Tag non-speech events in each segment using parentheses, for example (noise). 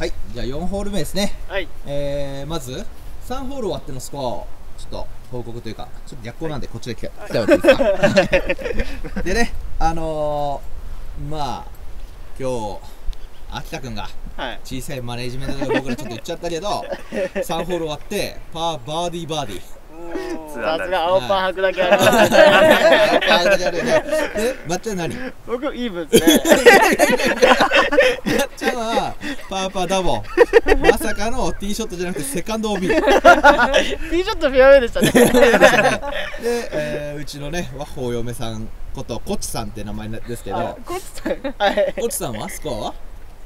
はい。じゃあ4ホール目ですね。はい。えー、まず3ホール終わってのスコアをちょっと報告というかちょっと逆光なんでこっちで来て来てもらっていいですか。でねあのー、まあ今日秋田君がはい。小さいマネージメントで僕らちょっと言っちゃったけど (laughs) 3ホール終わってパーバーディーバーディーさすが青パン履くだけありますねでまっちゃん何？僕イーブンですね。まっちゃんはパーパーダボ。まさかのティーショットじゃなくてセカンド OB で、ティーショットフェアウェイでしたね。(laughs) えーうちのね和法嫁さんことコチさんって名前ですけあどコツさん。はい。コチさんはスコアは？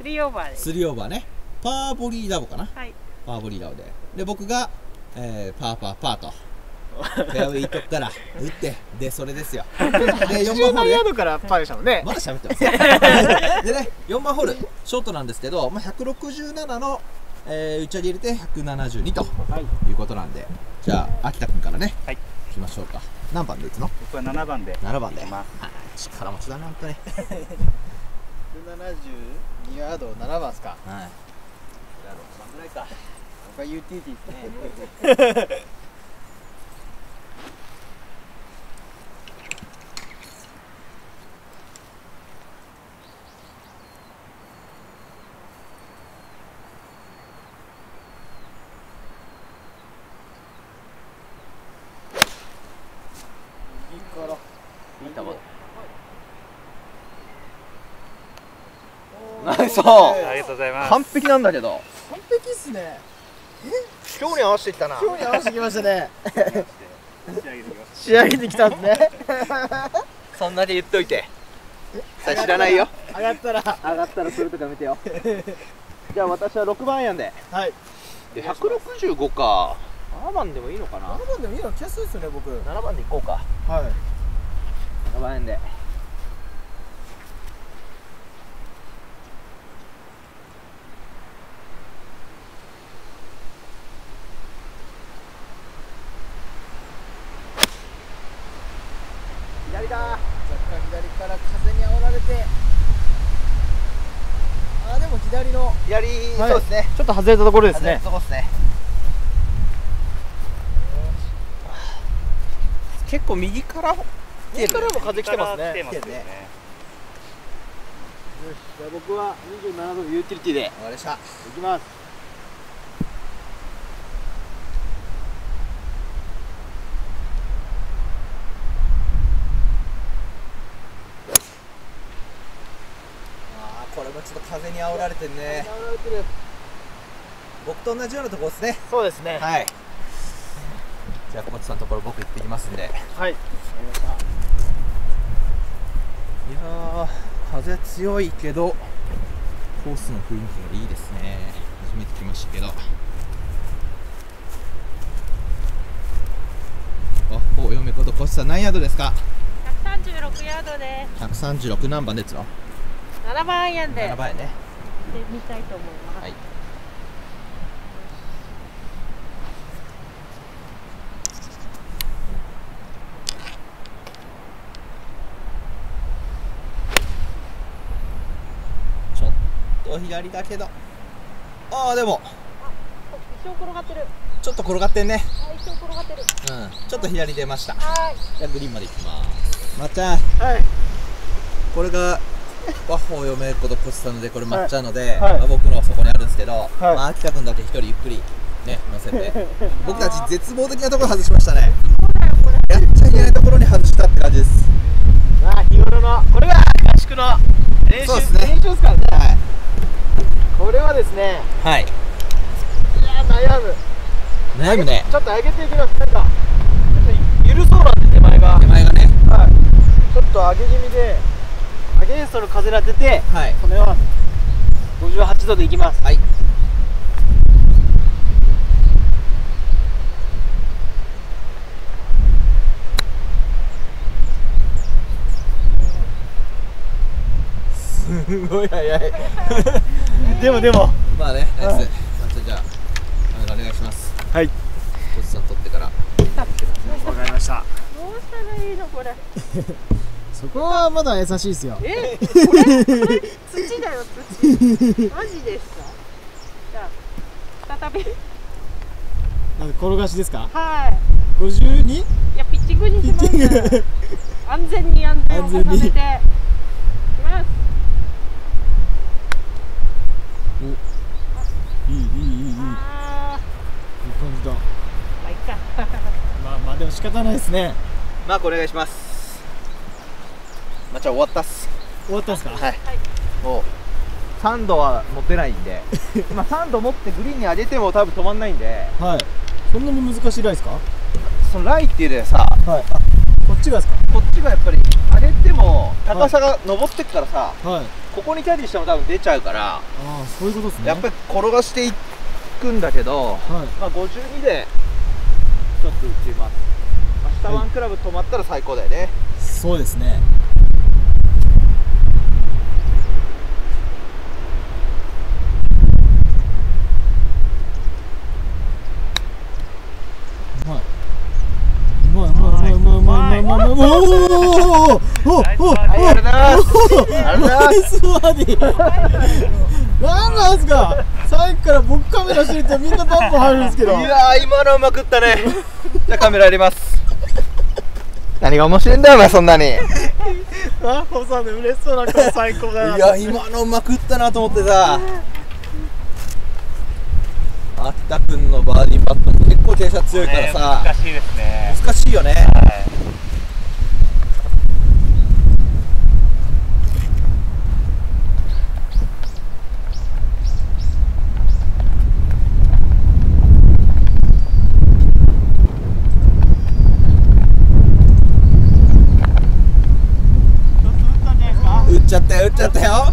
スリーオーバーです。3オーバーね。パーボリーダボかな？はい。パーボリーダボで。で僕が、えーパーパーパーとフェアウェイ取ったら打って。でそれですよ。(laughs) で4番ホール17ね。ヤードからパーでしたもんね。まだ喋ってます。(laughs) でね4番ホールショートなんですけど、まあ、167の、えー打ち上げ入れて172とい。うことなんで。じゃあ秋田君からね。はい。行きましょうか。何番で打つの？僕は7番で ?7 番で。力持ちだな本当に。172ヤード7番ですか。はい。じゃあ6番ぐらいか。僕はユーティリティですね (laughs) 右からいい球ナナイスありがとうございます。完璧なんだけど。完璧っすね。今日に合わせてきたな。今日に合わせてきましたね。仕上げてきたんですね。そんだけ言っといて。知らないよ。上がったら。上がったらするとか見てよ。じゃあ私は6番アイアンで。はい。で165か。7番でもいいのかな？7番でもいいような気がすですよね僕。7番でいこうか。はい。7番アイアンで左だ若干左から風に煽られてあーでも左の左、はい。そうですね。ちょっと外れたところですね。そこですね。結構右から右からも風来てますね。来てますよねじゃあ僕は27度のユーティリティで。わかりました。いきますあーこれもちょっと風に煽られてね。煽られてる僕と同じようなところですね。そうですね。はい。じゃあ小松さんのところ僕行ってきますんで。い。やはいー風強いけどコースの雰囲気がいいですね。初めて来ましたけど。あお嫁ことコシさん何ヤードですか？136ヤードで136何番ですの7番アイアンで7番やね。で見たいと思います。はい。ちょっと左だけど。ああでも。一生転がってる。ちょっと転がってんね。あ、一生転がってる。うん。ちょっと左出ました。はい。じゃあグリーンまで行きます。まっちゃんはい。これがワッホー嫁ことコシさんのでこれ抹茶ので、はい。まあ、僕のはそこにあるんですけど、い。まあ、秋田君だけ一人ゆっくりね乗せて。(laughs) 僕たち絶望的なところ外しましたね。やっちゃいけないところに外したって感じです。まあ日頃のこれが合宿の練習そうですね。練習ですからね。はい。これはですねはい。いやー悩む。悩むね。ちょっと上げていきます。なんかちょっと緩そうなんで手前が。手前がね。はい。ちょっと上げ気味でアゲンストの風が出てはい。このように58度でいきます。はい。すごい早い。(laughs) でもでも。まあねナイはいス。またじゃあお願いします。はい。コシさん取ってから。わかりました。どうしたらいいのこれ。(laughs) そこはまだ優しいですよ。え、これこれ土だよ土。マジですか？再び。なんか転がしですか？は 52? いいやピッチングにします安全に安全を重ねて。いきます。いいいいいいいい。いあ感じだ。ーまあいっか。(laughs) まあまあでも仕方ないですね。マークお願いしますまあじゃあ終わったっす。終わったんですか？はい。もう3度は持てないんで。(laughs) 今3度持ってグリーンに上げても多分止まんないんで。はい。そんなに難しいライですか？そのライっていうよりはさはい。あこっちがですこっちがやっぱり上げても高さが上ってくからさ、かはい。ここにキャディしても多分出ちゃうから、ああそういうことですね。やっぱり転がしていくんだけど、はい。まあ52でちょっと打ちます。明日ワンクラブ止まったら最高だよね、そうですねうまいうまいうままい。うまいうまいうまいうまいうまいおーおーおーおーおーおーはいありがとうございますありがとうございますナイスバーディーなんなんすかさっきから僕カメラしてるとみんなバンバン入るんですけどいやー今のうまくったねじゃあカメラやります何が面白いんだよお前そんなにいあホさんで嬉しそうな顔最高だなや今のうまくったなと思ってさ秋田くんのバーディーパットも結構傾斜強いからさ、難しいですね難しいよねはい打っちゃったよ。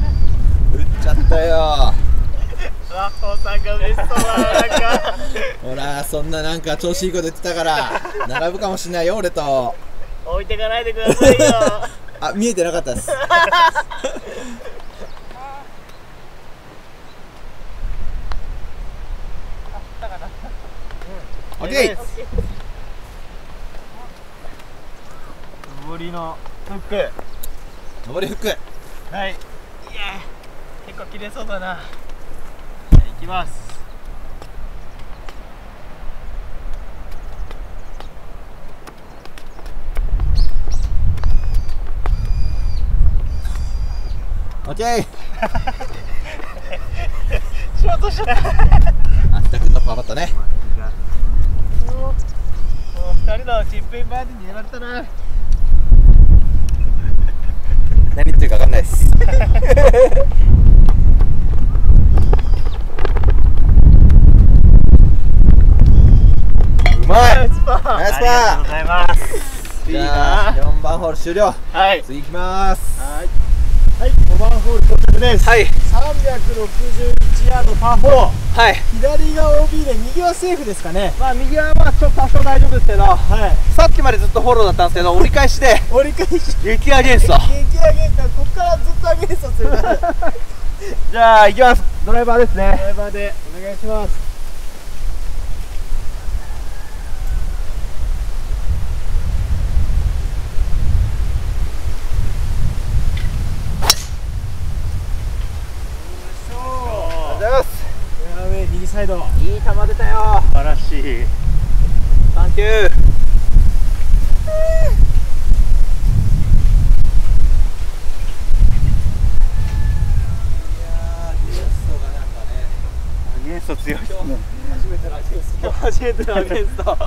打っちゃったよ。打っちゃったよあホさんが嬉しそうだほらそんななんか調子いいこと言ってたから並ぶかもしんないよ俺と。置いてかないでくださいよ。(laughs) あ見えてなかったです。(laughs) オッケー。上りのフック。上りフックはい。いや結構切れそうだな。じゃあ行きます。オッケーショートしちゃった秋田くんのパーパットねもう二人のチップインバーディーにやられたな何言ってるか分かんないです。うまい。ナイスパー。ナイスありがとうごパざいます。ーじゃあな。4番ホール終了。はい。次行きます。はい。はい5番ホール到着です。はい。361ヤードパー。4はい。左が OB で右はセーフですかね。まあ右はまあちょっと多少大丈夫ですけどはい。さっきまでずっとフォローだったんですけど折り返しで折り返し。激アゲンスト。激上げかこっからずっとアゲンストする。ドライじゃあ行きます。ドライバーですね。バーでお願いしますありがとうございますフェアウェイ右サイドい出たよ。素晴らしい。サンキュー。アゲンスト強いですね今日初めてのアゲンスト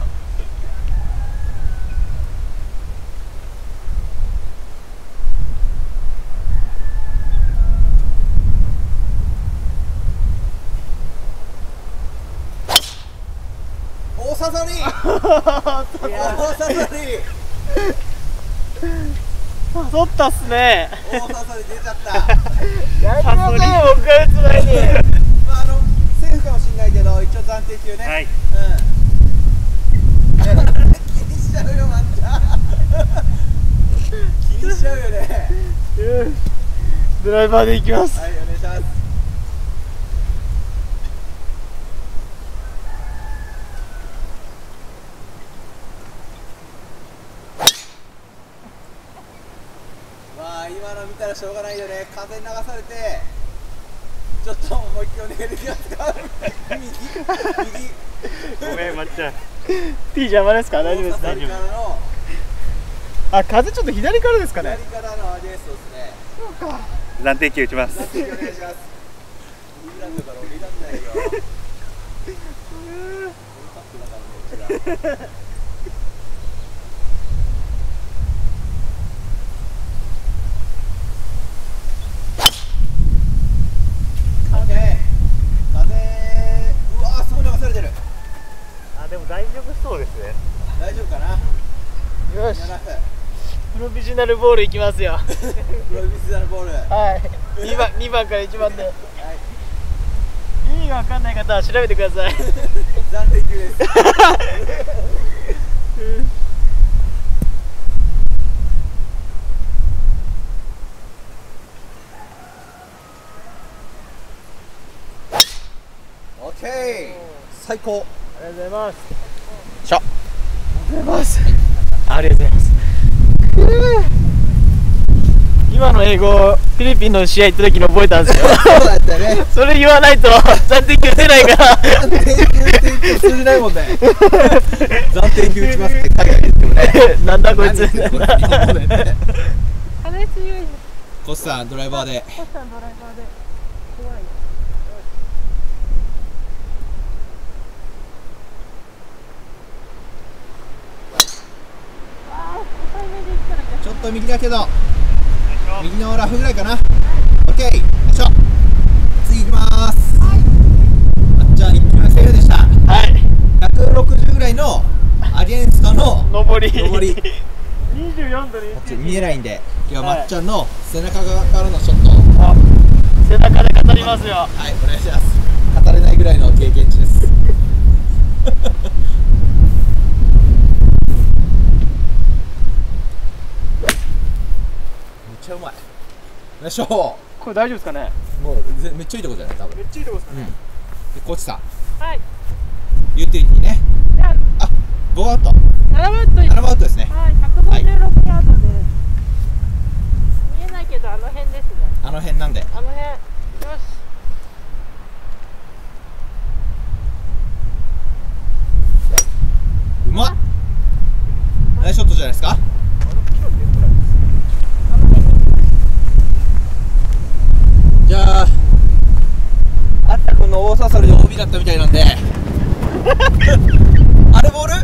刺さり。大刺さり取ったっすね。大刺さり出ちゃった。やめなさい僕が打つ前に。まああのセーフかもしれないけど一応暫定球ね。はい。うん。気にしちゃうよまんちゃん気にしちゃうよね。うん。ドライバーで行きます。はいお願いしますしょうがないよね。風に流されてちょっと思いっきりお願いできますか？右。右。ごめん、まっちゃん。T 邪魔ですか？大丈夫です。か大丈夫あ風ちょっと左からですかね？左からのアゲンストですね。暫定球打ちます。お願いしますップだからねうちらオッケー風うわーすごい流されてるあ、でも大丈夫そうですね。大丈夫かなよし7分プロビジナルボールいきますよ。プロビスザルボール。はい。2番2番から1番で。意味が分かんない方は調べてください。暫定球です。オッケー。最高。ありがとうございます。しょありがとうございますありがとうございます今の英語フィリピンの試合行った時に覚えたんですよ。そうだったね。それ言わないと (laughs) 暫定球出ないから。暫定球って通じないもんね。暫定球打ちますって海外で言ってもね。(laughs) なんだこいつ。何言ってんのこれ日本語でね (laughs) 風強いね。コスさんドライバーで。コスさんドライバーで。怖いよああ抑えめでいったら逆ちょっと右だけど右のラフぐらいかな。OK よいしょ。次行きます。あっちゃん1球目セーフでした。はい。160ぐらいのアゲンストの上り。上り。24度に。見えないんで今日ははいまっちゃんの背中側からのショット。あ背中で語りますよ。はいお願いします。語れないぐらいの経験値ですめっちゃうまい。よいしょこれ大丈夫ですかね？もうぜめっちゃいいとこじゃない？多分。めっちゃいいとこですかうん。でコーチさ。んはい。ユーティリティね。あ。あ5アウト。7番と7アウトですね。はい156ヤードです、見えないけどあの辺ですね。あの辺なんで。あの辺。よし。うまっ。ナイスショットじゃないですか？じゃああったくんの大刺さりで OB だったみたいなんで。(laughs) あれボール？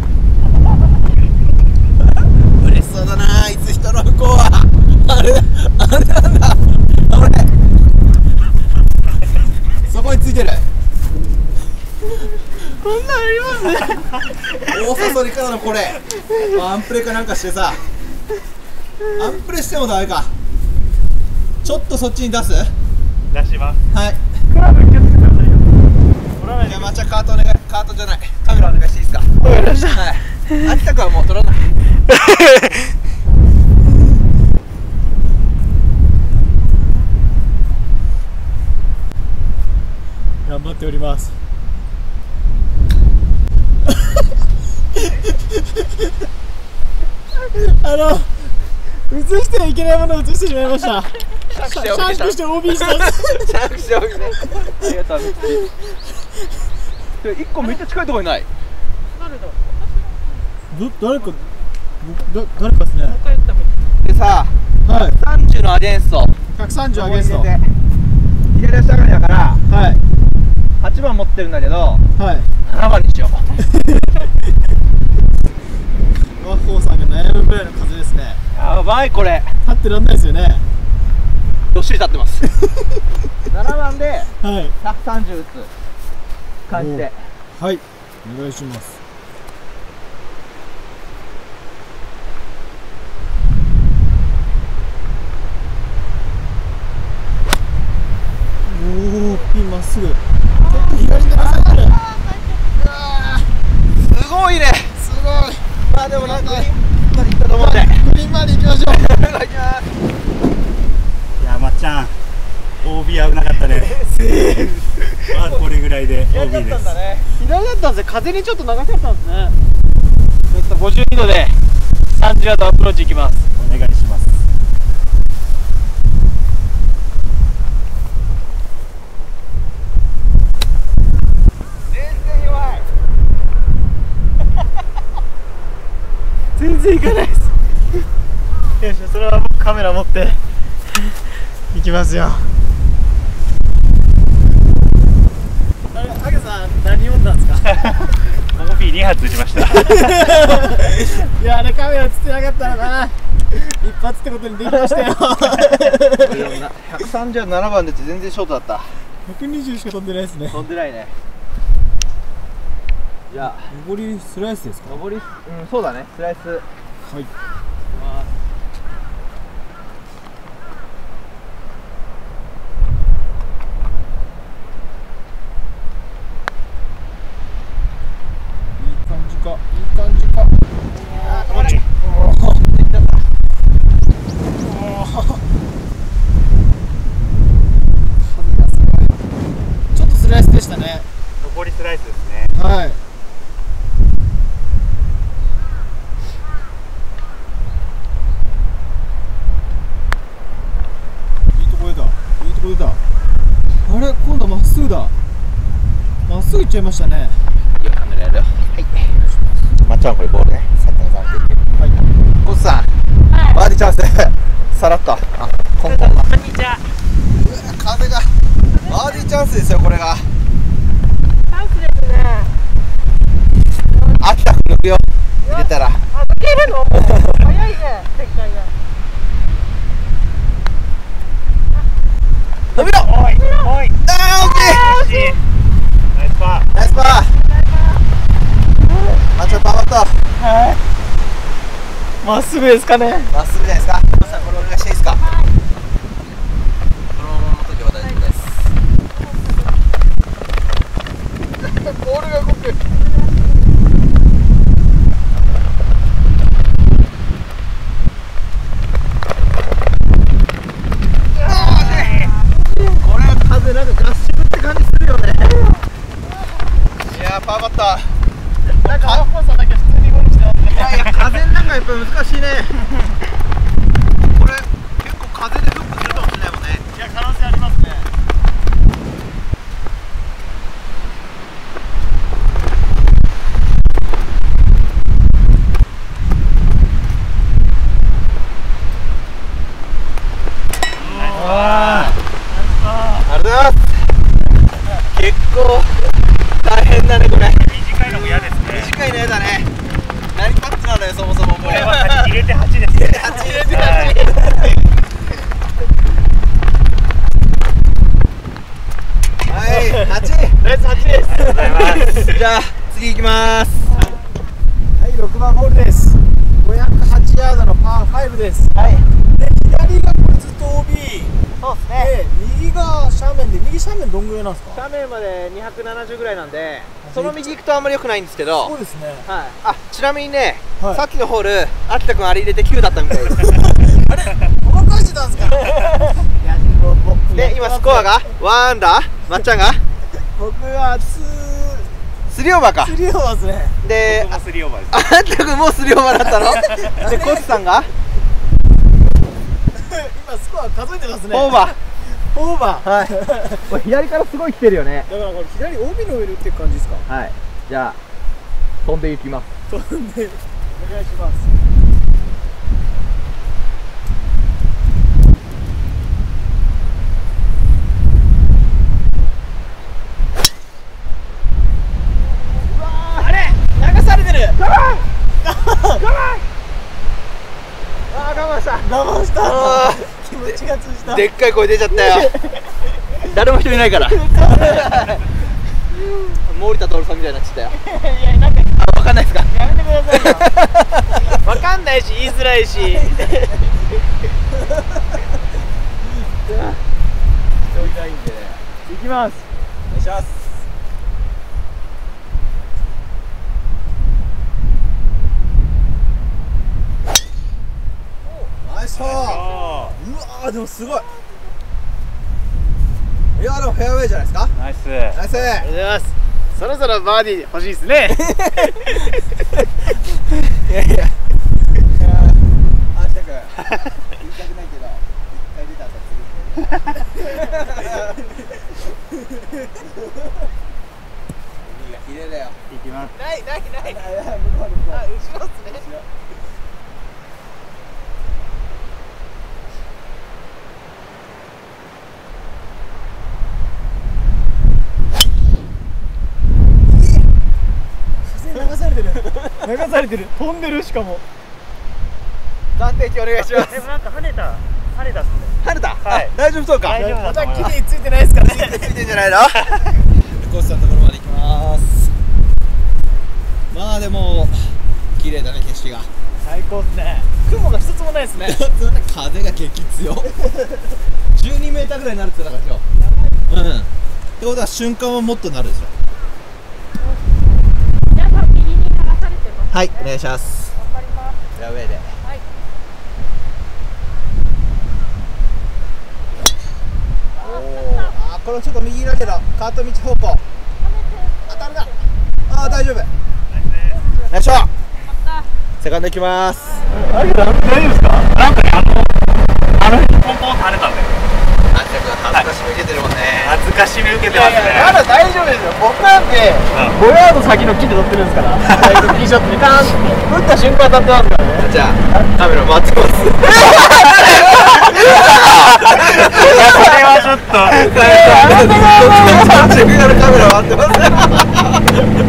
嬉しそうだないつ人の不幸は。あれあれなんだ。あれ。そこについてる。こんなんありますね。大サソリからのこれ。アンプレかなんかしてさ。アンプレしてもダメか。ちょっとそっちに出す？は出します。い。クラブ気をつけてくださいよ。取らないでじゃあ抹茶カートお願いカートじゃない。カメラお願いしていいですか？わかりましたはい秋田君はもう取らない頑張っております。(laughs) あの映してはいけないものを映してしまいましたシャシャンプして OB した。シャンクしておきねありがとうで一個めっちゃ近いところにない？誰だど誰かど誰かですね。でさはい。30のアゲンスト。130アゲンスト。左足上がりだからはい。8番持ってるんだけどはい。7番にしよう。ワッホーさんが悩むぐらいの風ですね。やばいこれ。立ってらんないですよねどっしり立ってます7番で130打つ感じではいお願いしますおおピンまっすぐちょっと左に流されてるすごいねすごいまあでもなんかグリーンまでいったと思うんでグリーンまで行きましょういただきます、ちゃん OB 危なかったね。まあこれぐらいで OB です、ね、左だったんで風にちょっと流しちゃったんですね。ちょっと52度で30ヤードアプローチいきます。お願いします。全然い。(laughs) かないです。よいしそれは僕カメラ持って。行きますよ。あれハゲさん何読んだんですか？(laughs) コーヒー2発打ちました。(laughs) いやあれカメラ映ってなかったのかな。一発ってことにできましたよ。137番で全然ショートだった。120しか飛んでないですね。飛んでないね。じゃあ。上りスライスですか？上りうんそうだね。スライス。はい感じかいい感じかあー止まれおーおーちょっとスライスでしたね残りスライスですね。はいとこ出たいいとこ出たあれ今度まっすぐだまっすぐ行っちゃいましたねいやカメラやるよはいまっちゃんこれボールね佐藤さんってはいコツさんバーディーチャンスさらっとあコンコンがこんにちは。うわ風がバーディーチャンスですよこれがチャンスですね。秋田く抜くよ入れたらあ、抜けるの早いね、展開が。伸びろおいおいあーオッケ惜しいナイスパーナイスパーまっちゃんパーパットはいまっすぐですかねすぐじゃないですかさんこれお願いしていいですかこのまま持っとけば大丈夫ですボールが動くこれ風なんか合宿って感じするよねいやーパーパットなんかアッコさんだけ普通にゴルフしてますねいやいや風の中やっぱ難しいねこれ結構風でフックするかもしれないもんねいや可能性ありますねありがとうございます結構大変だねこれ短いのも嫌ですね短いねだね何パッチなのよそもそもこれこれは入れて8ですね8入れてはいはい8ナイス8ですありがとうございますじゃあ次行きますはい6番ホールです508ヤードのパー5ですはいで左がこれずっと OB そうですで右が斜面で右斜面どんぐらいなんですか斜面まで270ぐらいなんでその右行くとあんまり良くないんですけどそうですねはい、あちなみにね、はい。さっきのホール秋田君あれ入れて9だったみたいです。(laughs) ごまかしてたんですか？(laughs) で今スコアが1アンダーまっちゃんが？僕は2 3オーバーか。3オーバーですね。で僕もスリーオーバーです。あ秋田君もう3オーバーだったの？(laughs) で？コチさんが？今スコア数えてますね。オーバオーバー。ーはい。これ左からすごい来てるよね。だからこれ左 OB の上に打っていく感じですか？はい。じゃあ飛んでいきます。飛んでお願いします。でっかい声出ちゃった。よ誰も人いないから森田徹さんみたいになっちゃったよいやなんかあ分かんないですかくださいよわかんないし言いづらいし人いないんでね行きますお願いしますナイス。パーうわーでもすごいいやでもフェアウェイじゃないですかナイス。ナイス。ありがとうございますそろそろバーディー欲しいですね。いやいやあしたく言いたくないけど。一回出た後次海が綺麗だよいきます。ないないない。あ向こう向こう。あ後ろっすね流されてる。飛んでるしかも。暫定値お願いします。でもなんか跳ねた。跳ねたっすね。晴れた、はい。あ大丈夫そうか。大丈夫だと思います。についてないですか？らねついてんじゃないの？コースさんのところまで行きます。まあでも綺麗だね景色が。最高っすね。雲が一つもないですね。(laughs) 風が激強。12メーターぐらいになるって言ってたから今日。うん。ってことは瞬間はもっとなるでしょ皆さん右に流されてますはいお願いします。頑張ります。フェアウェイで。はい。あーこれちょっと右だけどカート道方向。あダメだ。あー大丈夫。よいしょセカンド行きます。大丈夫ですか？なんかねあのあの辺にポンポン跳ねたんであじゃ恥ずかしみ受けてるもんね。恥ずかしみ受けてますね。まだ大丈夫ですよ。僕なんて5ヤード先の木で撮ってるんですから。(laughs) ティーショットにカーンって打った瞬間当たってますからね。じゃあカメラ回ってます。いやそれはちょっと。自分のカメラ回ってます。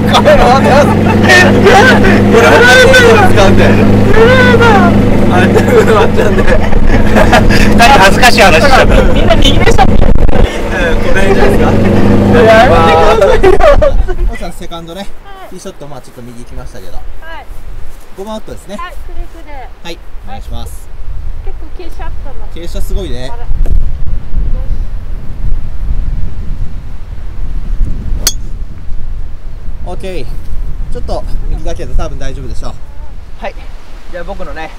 カメラ回ってます。(laughs) これ他に使うんで。あれ (laughs) ちゃうんで。何恥ずかしい話。しちゃったみんな右でしたもんこれいいじゃないですかやめてくださいよおさんセカンドねティーショットまあちょっと右行きましたけどはい5番アウトですねはいくれくれはいお願いします結構傾斜あったの傾斜すごいねオッケーちょっと右だけど多分大丈夫でしょうはいじゃあ僕のね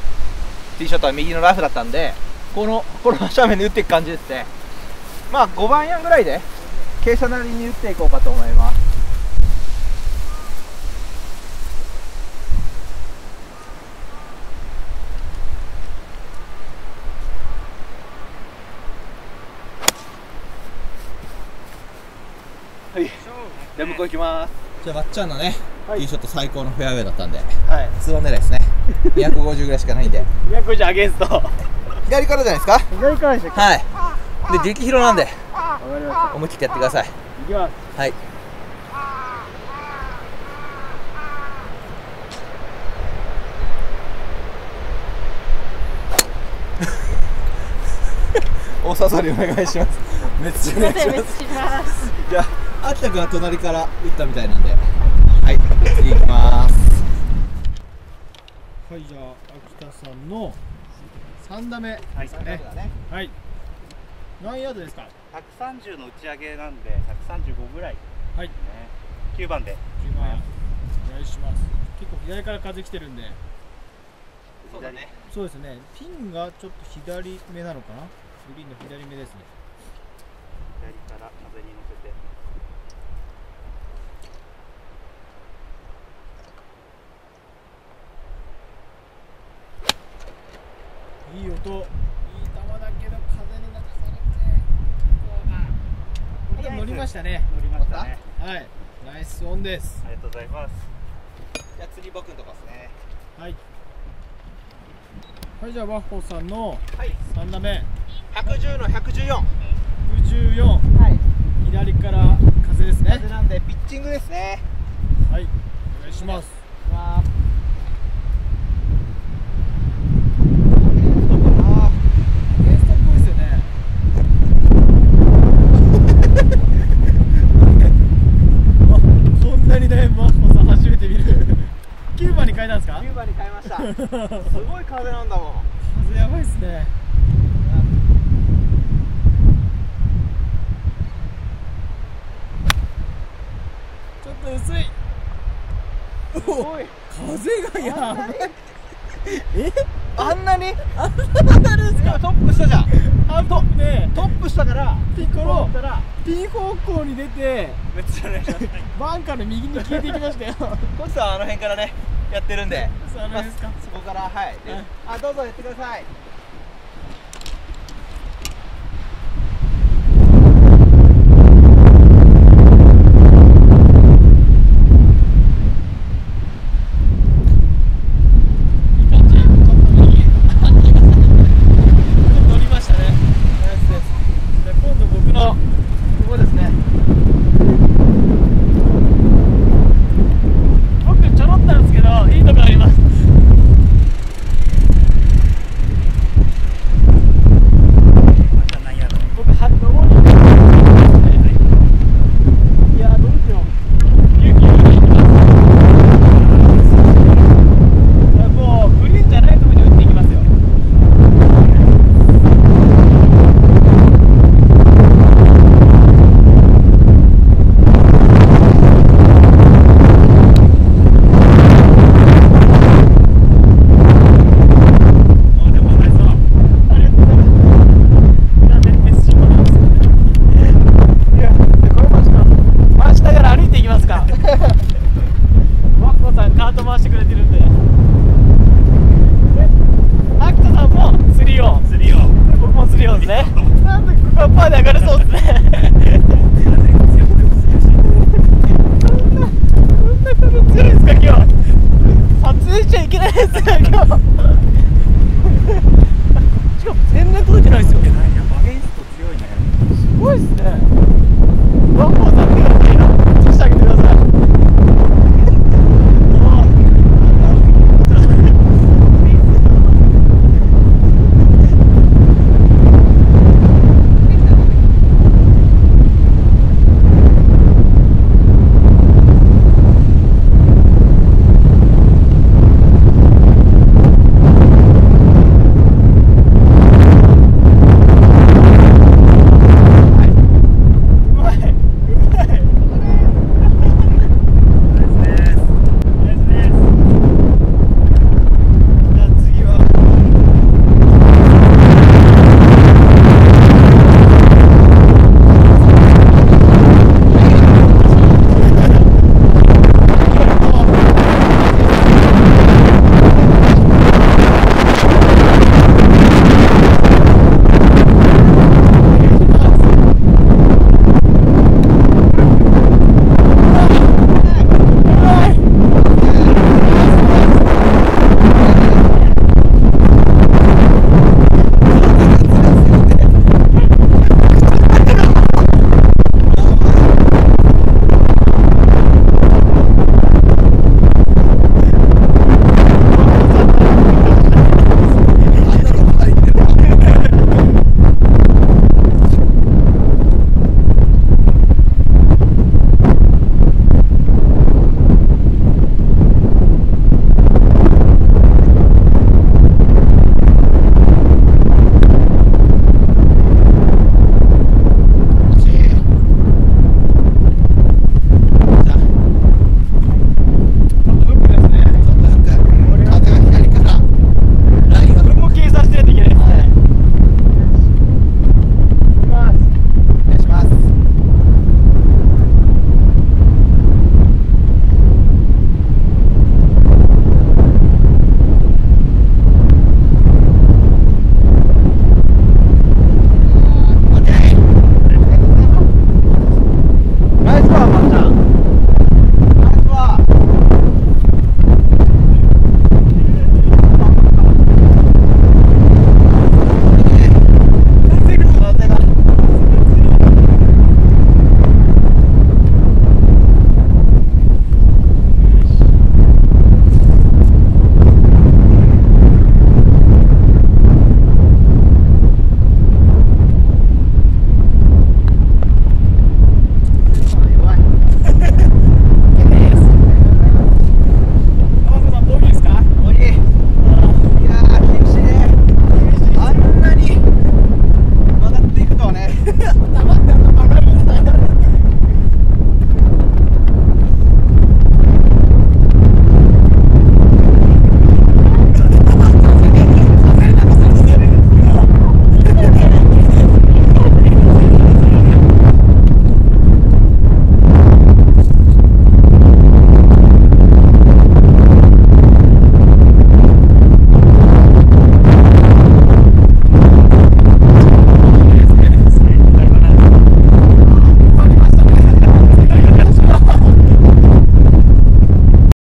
ティーショットは右のラフだったんでこのこの斜面で打っていく感じですね。まあ5番アイアンぐらいで傾斜なりに打っていこうかと思います。はい。じゃあ向こう行きます。じゃあばっちゃんのね、ティーショット最高のフェアウェイだったんではい。2オン狙いですね。250ぐらいしかないんで。250アゲンスト左からじゃないですか？左からでしたっはい。で激広なんで。思い切ってやってください。いきます。はい。(laughs) お刺さりお願いします。めっちゃお願いします。じゃあ秋田君は隣から打ったみたいなんで。はい。次行きます。はいじゃあ秋田さんの3打目はい。ですかね。はい。何ヤードですか？130の打ち上げなんで135ぐらい。はい。ね。9番で。9番。お願いします。結構左から風来てるんで。そうだね。そうですね。ピンがちょっと左目なのかな？グリーンの左目ですね。左から風に乗せていい音いい球だけど風に流されてこうだこれ乗りましたね。乗りましたね。はい。ナイスオンです。ありがとうございます。じゃあ次僕のとこですね。はい。はいじゃあワッホーさんのはい。3打目。110の114 114はい。左から風ですね。風なんでピッチングですね。はい。お願いしますまあゲストっぽいですよねあこんなにねワッホーさん初めて見る9番に変えたんですか9番に変えましたすごい風なんだもん。風やばいっすね。ちょっと薄い。おい。風がやばい。え？あんなに？あんななるんすか？今トップしたじゃん。ハントップでトップしたからピコロったらピン方向に出てめっちゃお願いしますバンカーの右に消えていきましたよ。コチさんはあの辺からねやってるんで。そこからはい。ではい。あどうぞやってくださいいけないですよ今日。